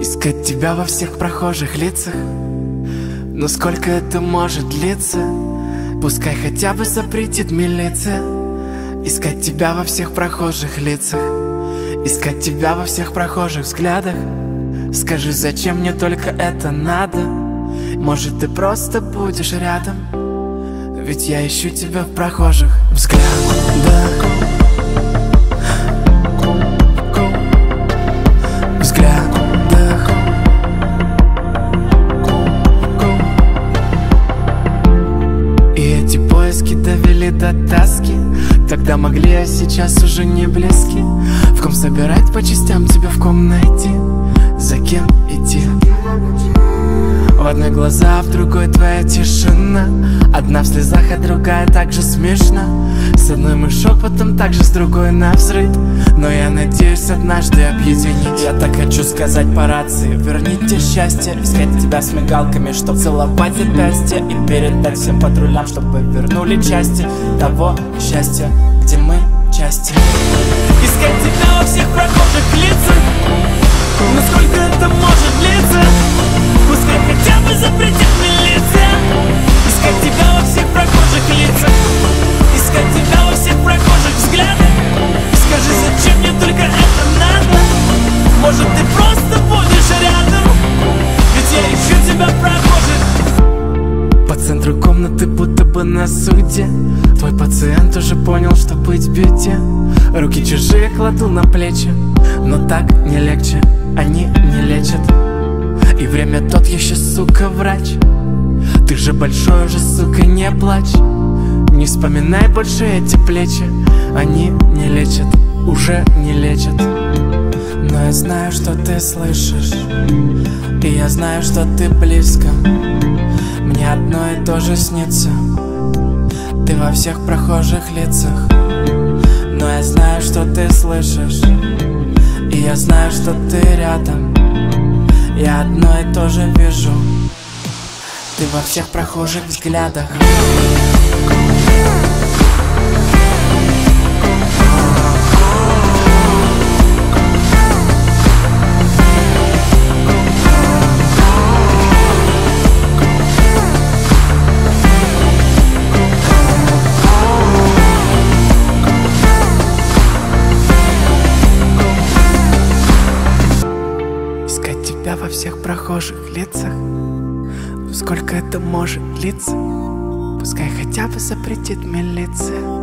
Искать тебя во всех прохожих лицах. Но сколько это может длиться? Пускай хотя бы запретит милиция Искать тебя во всех прохожих лицах. Искать тебя во всех прохожих взглядах. Скажи, зачем мне только это надо? Может, ты просто будешь рядом? Ведь я ищу тебя в прохожих взглядах довели до тоски Тогда могли, а сейчас уже не близки. В ком собирать по частям тебя в ком найти? За кем идти? В одной глаза, в другой твоя тишина. Одна в слезах, а другая так же смешна С одной мы шепотом, так же с другой на взрыв Но я надеюсь однажды объединить. Я так хочу сказать по рации. Верните счастье, искать тебя с мигалками Чтоб целовать запястья И передать всем патрулям Чтобы вернули части того счастья Где мы части. Искать тебя во всех центру комнаты будто бы на суде. Твой пациент уже понял, что быть бьюти Руки чужие кладу на плечи Но так не легче, они не лечат. И время тот еще, сука, врач. Ты же большой уже, сука, не плачь. Не вспоминай больше эти плечи Они не лечат, уже не лечат. Но я знаю, что ты слышишь И я знаю, что ты близко одно и то же снится. Ты во всех прохожих лицах. Но я знаю, что ты слышишь. И я знаю, что ты рядом. Я одно и то же вижу. Ты во всех прохожих взглядах тебя во всех прохожих лицах. Но сколько это может длиться? Пускай хотя бы запретит милиция